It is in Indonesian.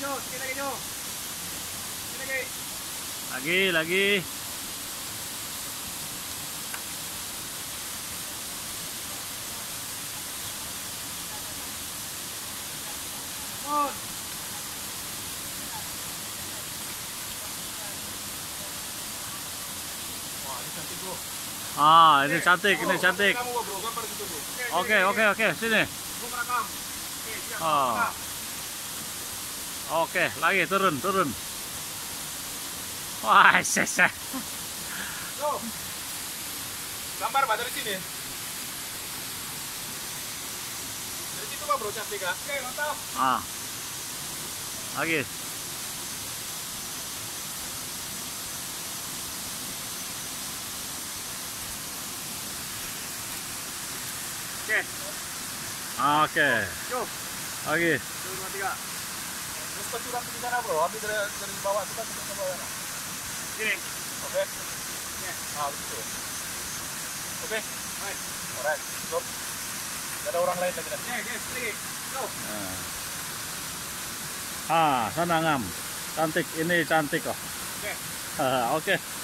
nyo, sige lagi nyo. Sige lagi. Lagi, lagi. On. Wah, ini cantik bro. Ah, ini cantik, ini cantik. Gitu bro. Oke, oke, oke, sini. Gue merekam. Oke, siap. Oh. Merekam. Oke, lagi turun, turun. Wah, ses. Bro. Gambar pak dari sini. Dari situ pak bro cantik kan? Oke, mantap. Ah. Lagi. Oke, Oke. yuk. Lagi. Satu, dua, tiga. Terus di sana bro, ambil dari, dari bawah kita ke ke bawah. sana. Sini. Oke. Oke. Ah, begitu. Oke. Baik. Alright, stop. Gak ada orang lain lagi nanti. Lagi. Go. Ah, sana ngam. Cantik, ini cantik kok. Oke. Oke. Oh,